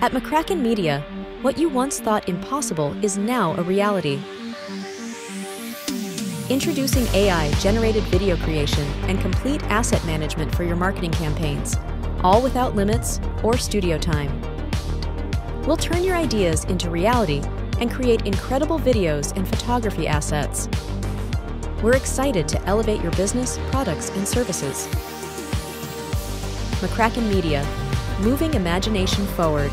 At McCracken Media, what you once thought impossible is now a reality. Introducing AI generated video creation and complete asset management for your marketing campaigns, all without limits or studio time. We'll turn your ideas into reality and create incredible videos and photography assets. We're excited to elevate your business, products, and services. McCracken Media, moving imagination forward.